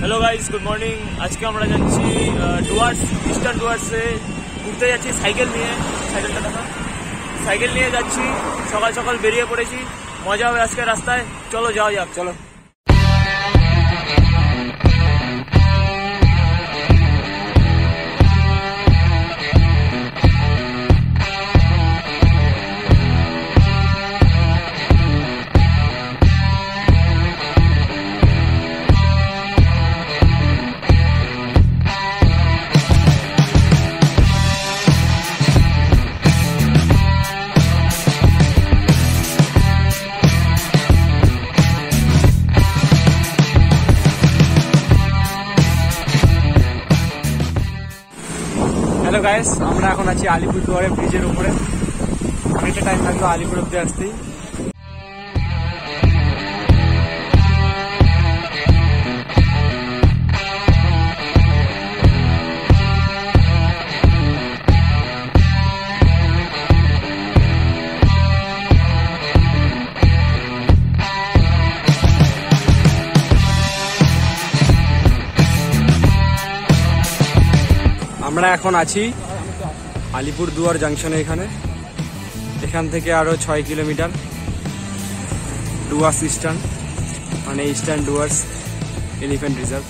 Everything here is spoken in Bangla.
হ্যালো গাইজ গুড মর্নিং আজকে আমরা যাচ্ছি ডুয়ার্স ইস্টার্ন ডুয়ার্সে। ঘুরতে যাচ্ছি সাইকেল নিয়ে। সাইকেলটা দেখা সাইকেল নিয়ে যাচ্ছি। সকাল সকাল বেরিয়ে পড়েছি। মজা হবে আজকে রাস্তায়। চলো যাওয়া যাক, চলো। হ্যালো গাইস আমরা এখন আছি আলিপুরদুয়ারে ব্রিজের উপরে। অনেকটা টাইম লাগল আলিপুর অব্দি আসতেই। আমরা এখন আছি আলিপুর দুয়ার জাংশনে এখানে। এখান থেকে আরও ছয় কিলোমিটার ডুয়ার্স ইস্টার্ন মানে ইস্টার্ন ডুয়ার্স এলিফেন্ট রিজার্ভ।